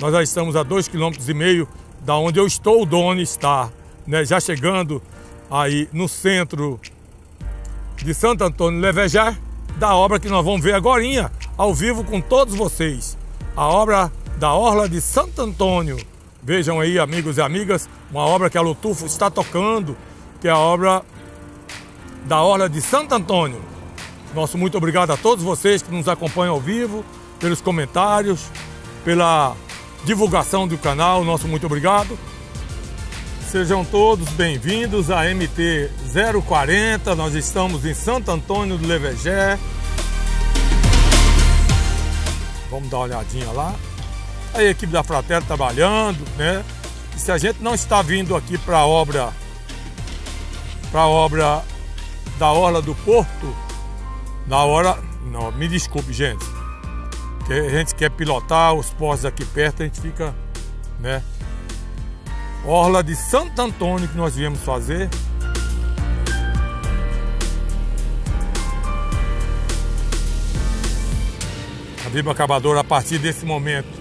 Nós já estamos a dois quilômetros e meio da onde eu estou, o Doni está, né? Já chegando aí no centro de Santo Antônio Levejá, da obra que nós vamos ver agora, ao vivo com todos vocês. A obra da Orla de Santo Antônio. Vejam aí, amigos e amigas, uma obra que a Lutufo está tocando, que é a obra da Orla de Santo Antônio. Nosso muito obrigado a todos vocês que nos acompanham ao vivo, pelos comentários, pela divulgação do canal. Nosso muito obrigado. Sejam todos bem-vindos à MT 040. Nós estamos em Santo Antônio do Levegé. Vamos dar uma olhadinha lá. A equipe da Fraterna trabalhando, né? E se a gente não está vindo aqui para a obra, para a obra da Orla do Porto, na hora, não, me desculpe, gente. Que a gente quer pilotar os postos aqui perto, a gente fica, né? Orla de Santo Antônio que nós viemos fazer. A Bíblia Acabadora, a partir desse momento,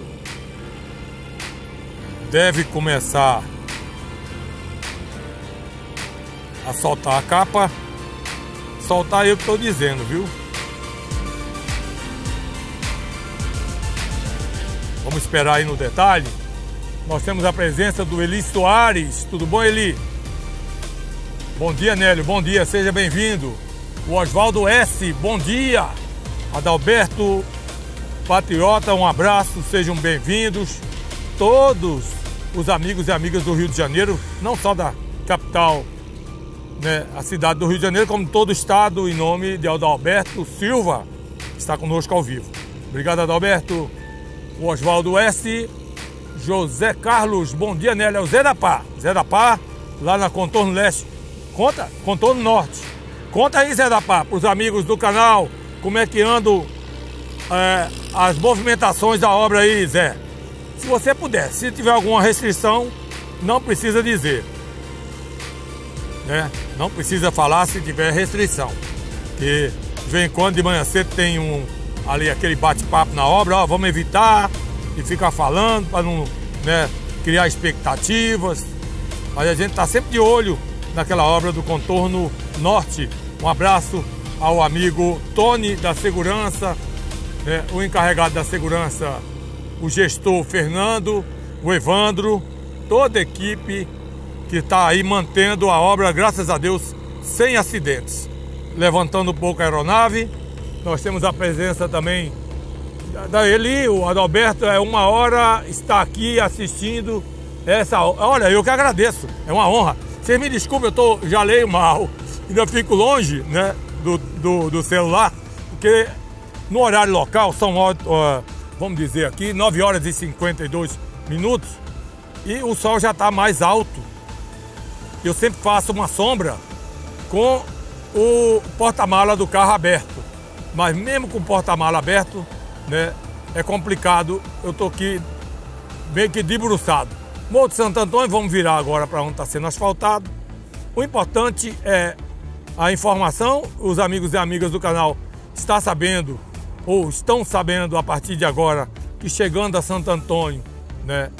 deve começar a soltar a capa. Soltar eu que estou dizendo, viu? Vamos esperar aí no detalhe. Nós temos a presença do Eli Soares. Tudo bom, Eli? Bom dia, Nélio. Bom dia, seja bem-vindo. O Oswaldo S. Bom dia. Adalberto Patriota, um abraço, sejam bem-vindos. Todos os amigos e amigas do Rio de Janeiro, não só da capital, né, a cidade do Rio de Janeiro, como todo o estado, em nome de Adalberto Silva, está conosco ao vivo. Obrigado, Adalberto o Oswaldo S. José Carlos, bom dia, Nélia. É o Zé da Pá. Zé da Pá, lá na Contorno Leste. Conta, Contorno Norte. Conta aí, Zé da Pá, para os amigos do canal, como é que andam é, as movimentações da obra aí, Zé. Se você puder, se tiver alguma restrição, não precisa dizer. Né? Não precisa falar se tiver restrição. Que de vez em quando de manhã cedo tem um, ali aquele bate-papo na obra, ó, vamos evitar e ficar falando para não né, criar expectativas. Mas a gente está sempre de olho naquela obra do contorno norte. Um abraço ao amigo Tony da Segurança, né, o encarregado da segurança, o gestor Fernando, o Evandro, toda a equipe que está aí mantendo a obra, graças a Deus, sem acidentes. Levantando um pouco a aeronave nós temos a presença também da Eli, o Adalberto, é uma hora está aqui assistindo essa. Olha, eu que agradeço, é uma honra. Vocês me desculpem, eu tô, já leio mal, ainda fico longe né, do, do, do celular, porque no horário local são, vamos dizer aqui, 9 horas e 52 minutos e o sol já está mais alto. Eu sempre faço uma sombra com o porta-mala do carro aberto. Mas mesmo com o porta-mala aberto, né, é complicado. Eu tô aqui meio que debruçado. Morro de Santo Antônio, vamos virar agora para onde está sendo asfaltado. O importante é a informação. Os amigos e amigas do canal estão sabendo, ou estão sabendo a partir de agora, que chegando a Santo Antônio, né,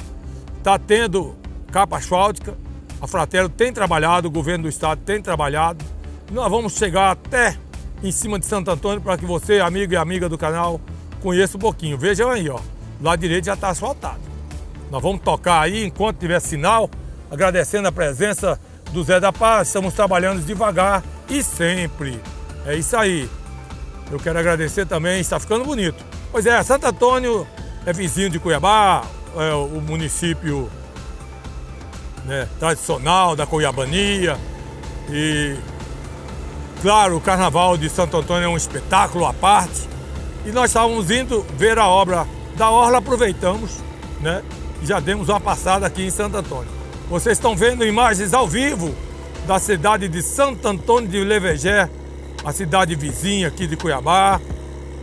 está tendo capa asfáltica. A Fraterno tem trabalhado, o governo do estado tem trabalhado. Nós vamos chegar até em cima de Santo Antônio para que você, amigo e amiga do canal, conheça um pouquinho. Vejam aí, ó. Lado direito já está asfaltado. Nós vamos tocar aí enquanto tiver sinal, agradecendo a presença do Zé da Paz. Estamos trabalhando devagar e sempre. É isso aí. Eu quero agradecer também, está ficando bonito. Pois é, Santo Antônio é vizinho de Cuiabá, é o município né, tradicional da Cuiabania. E Claro, o Carnaval de Santo Antônio é um espetáculo à parte. E nós estávamos indo ver a obra da Orla, aproveitamos, né? E já demos uma passada aqui em Santo Antônio. Vocês estão vendo imagens ao vivo da cidade de Santo Antônio de Levegé, a cidade vizinha aqui de Cuiabá,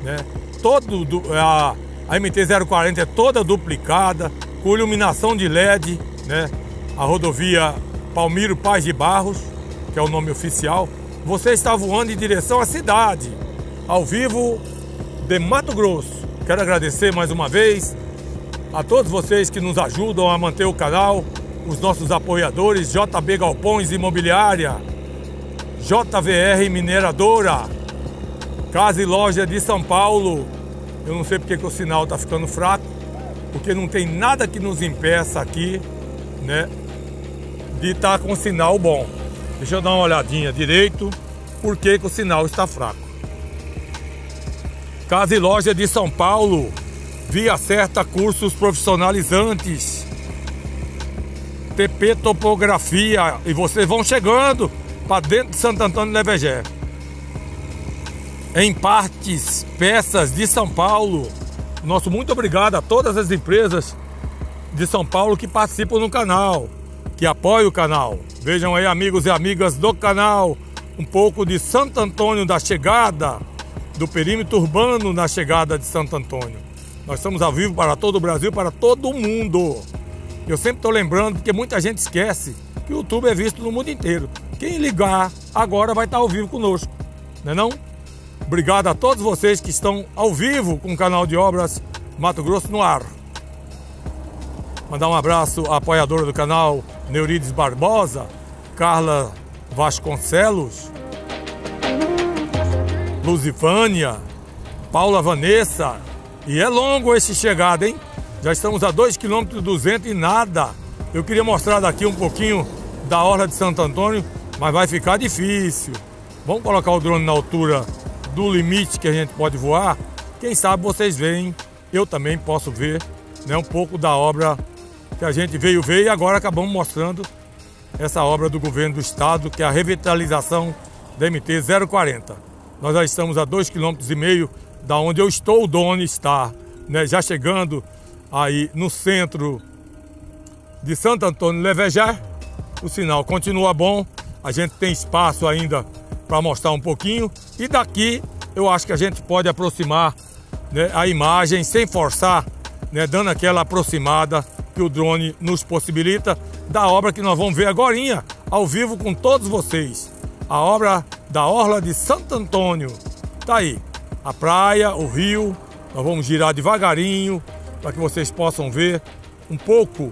né? Todo do, a, a MT-040 é toda duplicada, com iluminação de LED, né? A rodovia Palmiro Paz de Barros, que é o nome oficial, você está voando em direção à cidade, ao vivo de Mato Grosso. Quero agradecer mais uma vez a todos vocês que nos ajudam a manter o canal, os nossos apoiadores, JB Galpões Imobiliária, JVR Mineradora, Casa e Loja de São Paulo. Eu não sei porque que o sinal está ficando fraco, porque não tem nada que nos impeça aqui, né, de estar tá com sinal bom. Deixa eu dar uma olhadinha direito, por que, o sinal está fraco. Casa e Loja de São Paulo, Via Certa Cursos Profissionalizantes, TP Topografia, e vocês vão chegando para dentro de Santo Antônio de Levegé. Em partes, peças de São Paulo. Nosso muito obrigado a todas as empresas de São Paulo que participam no canal, que apoiam o canal. Vejam aí, amigos e amigas do canal, um pouco de Santo Antônio da Chegada, do perímetro urbano na chegada de Santo Antônio. Nós estamos ao vivo para todo o Brasil, para todo mundo. Eu sempre estou lembrando, porque muita gente esquece que o YouTube é visto no mundo inteiro. Quem ligar agora vai estar ao vivo conosco, não é não? Obrigado a todos vocês que estão ao vivo com o canal de obras Mato Grosso no ar. Mandar um abraço à apoiadora do canal Neurides Barbosa, Carla Vasconcelos, Luzifânia, Paula Vanessa. E é longo esse chegado, hein? Já estamos a 2 km 200 e nada. Eu queria mostrar daqui um pouquinho da Orla de Santo Antônio, mas vai ficar difícil. Vamos colocar o drone na altura do limite que a gente pode voar. Quem sabe vocês veem, eu também posso ver né, um pouco da obra que a gente veio ver e agora acabamos mostrando essa obra do governo do estado, que é a revitalização da MT 040. Nós já estamos a 2,5 km da onde eu estou, o Doni está, né, já chegando aí no centro de Santo Antônio Levejá. O sinal continua bom, a gente tem espaço ainda para mostrar um pouquinho e daqui eu acho que a gente pode aproximar né, a imagem sem forçar, né, dando aquela aproximada que o drone nos possibilita da obra que nós vamos ver agora ao vivo com todos vocês. A obra da Orla de Santo Antônio. Tá aí, a praia, o rio. Nós vamos girar devagarinho para que vocês possam ver um pouco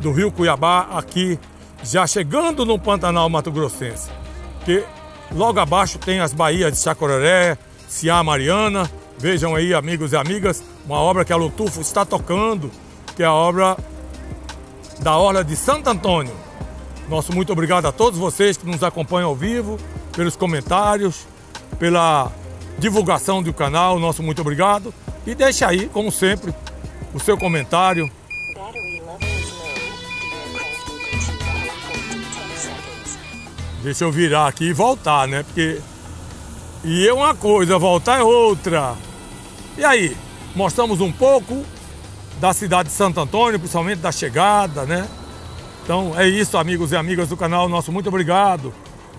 do rio Cuiabá aqui, já chegando no Pantanal Mato Grossense. Que logo abaixo tem as baías de Chacororé, Ciá Mariana. Vejam aí, amigos e amigas, uma obra que a Lutufo está tocando, que é a obra da Orla de Santo Antônio. Nosso muito obrigado a todos vocês que nos acompanham ao vivo, pelos comentários, pela divulgação do canal, nosso muito obrigado. E deixa aí, como sempre, o seu comentário. Deixa eu virar aqui e voltar, né? Porque. E é uma coisa, voltar é outra. E aí, mostramos um pouco da cidade de Santo Antônio, principalmente da chegada, né? Então é isso, amigos e amigas do canal, nosso muito obrigado.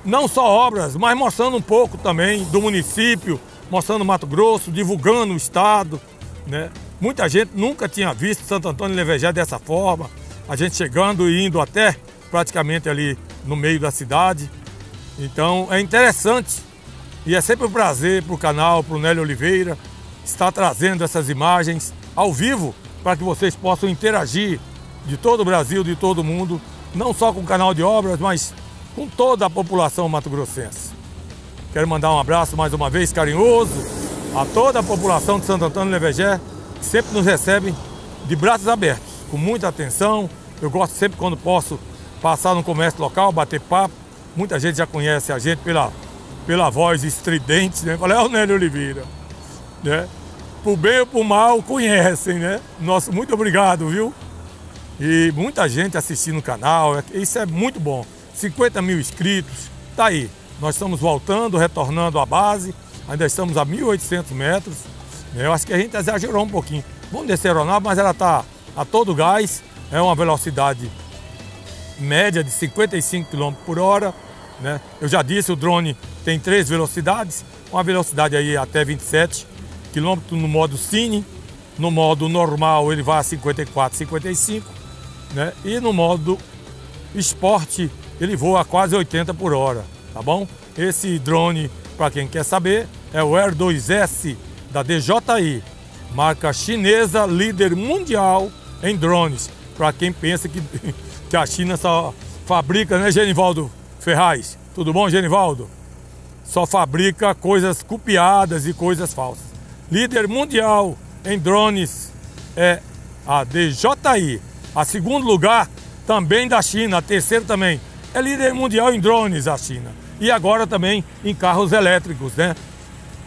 Não só obras, mas mostrando um pouco também do município, mostrando Mato Grosso, divulgando o estado, né? Muita gente nunca tinha visto Santo Antônio Levejá dessa forma, a gente chegando e indo até praticamente ali no meio da cidade. Então é interessante e é sempre um prazer para o canal, para o Nélio Oliveira, estar trazendo essas imagens ao vivo para que vocês possam interagir de todo o Brasil, de todo o mundo, não só com o canal de obras, mas com toda a população mato-grossense. Quero mandar um abraço mais uma vez carinhoso a toda a população de Santo Antônio Levegé, que sempre nos recebe de braços abertos, com muita atenção. Eu gosto sempre quando posso passar no comércio local, bater papo. Muita gente já conhece a gente pela, pela voz estridente, né? Falei, é o Nélio Oliveira, né? Por bem ou por mal, conhecem, né? Nosso muito obrigado, viu? E muita gente assistindo o canal, é isso é muito bom. 50 mil inscritos, tá aí. Nós estamos voltando, retornando à base, ainda estamos a 1.800 metros. Eu acho que a gente exagerou um pouquinho. Vamos descer a aeronave, mas ela está a todo gás, é uma velocidade média de 55 km por hora. Né? Eu já disse, o drone tem três velocidades, uma velocidade aí até 27 quilômetros no modo Cine, no modo normal ele vai a 54, 55, né? E no modo esporte ele voa a quase 80 por hora, tá bom? Esse drone, para quem quer saber, é o Air 2S da DJI, marca chinesa líder mundial em drones. Para quem pensa que, que a China só fabrica, né, Genivaldo Ferraz? Tudo bom, Genivaldo? Só fabrica coisas copiadas e coisas falsas. Líder mundial em drones é a DJI. A segundo lugar também da China, a terceira também. É líder mundial em drones a China. E agora também em carros elétricos, né?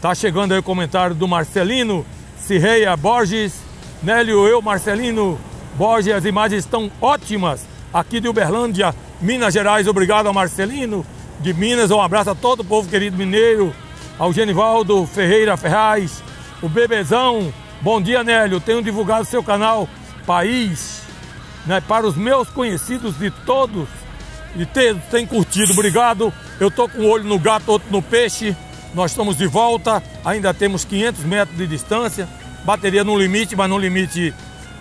Tá chegando aí o comentário do Marcelino Cirreia Borges. Nélio, eu, Marcelino Borges, as imagens estão ótimas aqui de Uberlândia, Minas Gerais. Obrigado ao Marcelino de Minas. Um abraço a todo o povo querido mineiro, ao Genivaldo Ferreira Ferraz, o Bebezão. Bom dia, Nélio. Tenho divulgado seu canal País né, para os meus conhecidos de todos e tem, tem curtido. Obrigado. Eu tô com um olho no gato, outro no peixe. Nós estamos de volta, ainda temos 500 metros de distância, bateria no limite, mas no limite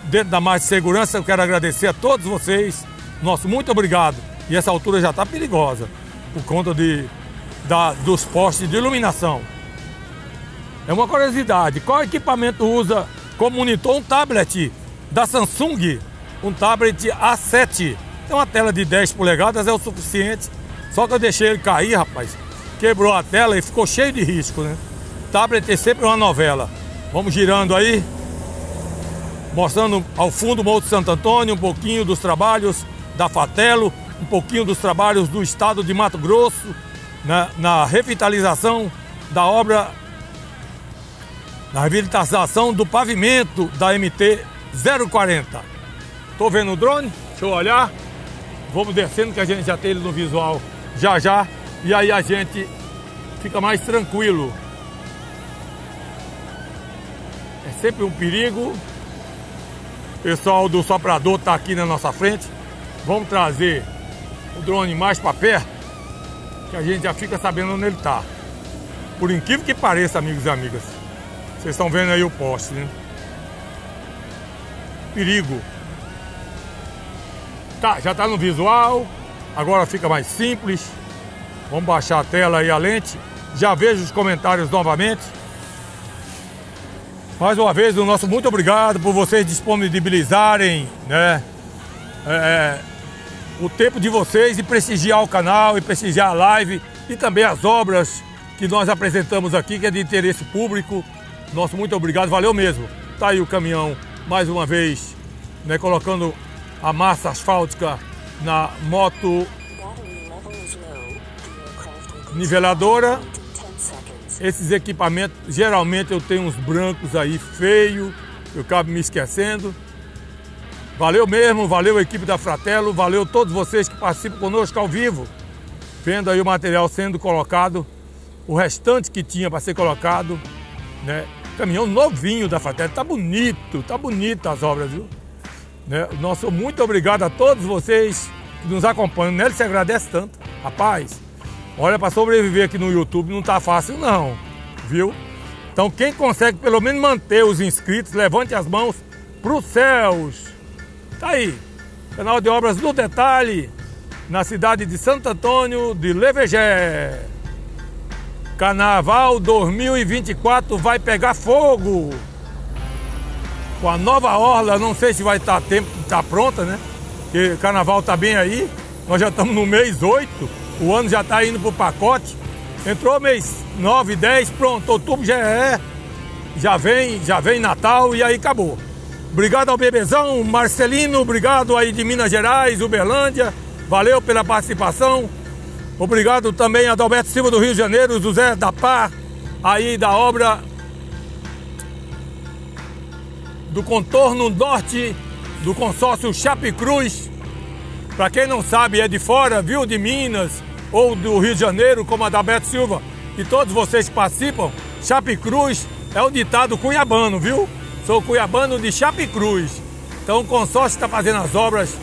dentro da margem de segurança. Eu quero agradecer a todos vocês. Nosso muito obrigado. E essa altura já está perigosa por conta de, da, dos postes de iluminação. É uma curiosidade, qual equipamento usa como monitor um tablet da Samsung, um tablet A7? Tem uma tela de 10 polegadas, é o suficiente. Só que eu deixei ele cair, rapaz. Quebrou a tela e ficou cheio de risco, né? Tablet é sempre uma novela. Vamos girando aí. Mostrando ao fundo o Morro de Santo Antônio, um pouquinho dos trabalhos da Fatelo, um pouquinho dos trabalhos do estado de Mato Grosso, na, na revitalização da obra, na revitalização do pavimento da MT 040. Tô vendo o drone? Deixa eu olhar. Vamos descendo que a gente já tem ele no visual já já. E aí a gente fica mais tranquilo. É sempre um perigo. O pessoal do soprador tá aqui na nossa frente. Vamos trazer o drone mais para perto, que a gente já fica sabendo onde ele está. Por incrível que pareça, amigos e amigas. Vocês estão vendo aí o poste, né? Perigo. Tá, já está no visual. Agora fica mais simples. Vamos baixar a tela e a lente. Já vejo os comentários novamente. Mais uma vez, o nosso muito obrigado por vocês disponibilizarem, né? É, é o tempo de vocês e prestigiar o canal e prestigiar a live e também as obras que nós apresentamos aqui, que é de interesse público. Nosso muito obrigado, valeu mesmo. Tá aí o caminhão mais uma vez, né, colocando a massa asfáltica na moto niveladora. Esses equipamentos, geralmente eu tenho uns brancos aí feio, eu acabo me esquecendo. Valeu mesmo, valeu a equipe da Fratello, valeu todos vocês que participam conosco ao vivo, vendo aí o material sendo colocado, o restante que tinha para ser colocado, né? Caminhão novinho da Fratello, tá bonito, tá bonito as obras, viu? Né? Nosso muito obrigado a todos vocês que nos acompanham. Nele se agradece tanto. Rapaz, olha, para sobreviver aqui no YouTube não tá fácil não, viu? Então quem consegue pelo menos manter os inscritos, levante as mãos para os céus. Tá aí, canal de obras no detalhe, na cidade de Santo Antônio de Levegé. Carnaval 2024 vai pegar fogo. Com a nova orla, não sei se vai estar tá tempo, tá pronta, né? Porque carnaval tá bem aí. Nós já estamos no mês 8, o ano já está indo pro pacote. Entrou mês 9, 10, pronto, outubro já é. Já vem, já vem Natal e aí acabou. Obrigado ao Bebezão, Marcelino, obrigado aí de Minas Gerais, Uberlândia, valeu pela participação. Obrigado também a Adalberto Silva do Rio de Janeiro, José da Pá, aí da obra do contorno norte do consórcio Chape Cruz. Para quem não sabe, é de fora, viu, de Minas ou do Rio de Janeiro, como a Adalberto Silva, e todos vocês que participam, Chape Cruz é o ditado cunhabano, viu? Sou cuiabano de Chapecruz. Então o consórcio está fazendo as obras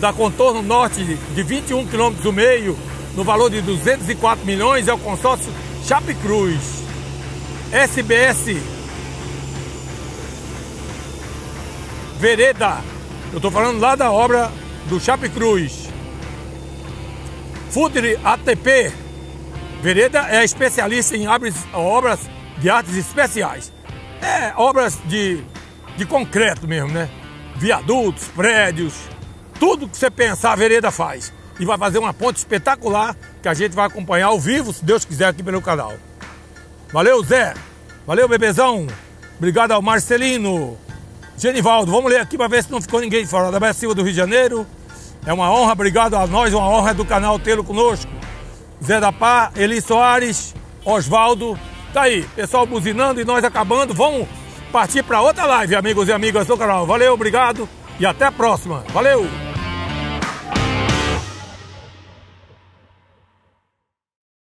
da contorno norte de 21 km e meio, no valor de 204 milhões, é o consórcio Chapecruz. SBS Vereda. Eu estou falando lá da obra do Chapecruz. Fudri ATP. Vereda é especialista em obras de artes especiais. É, obras de, de concreto mesmo, né? viadutos, prédios, tudo que você pensar a vereda faz. E vai fazer uma ponte espetacular que a gente vai acompanhar ao vivo, se Deus quiser, aqui pelo canal. Valeu, Zé. Valeu, bebezão. Obrigado ao Marcelino. Genivaldo, vamos ler aqui para ver se não ficou ninguém fora. Da Bé Silva do Rio de Janeiro. É uma honra, obrigado a nós, uma honra do canal tê-lo conosco. Zé da Pá, Eli Soares, Osvaldo. Tá aí, pessoal buzinando e nós acabando. Vamos partir para outra live, amigos e amigas do canal. Valeu, obrigado e até a próxima. Valeu!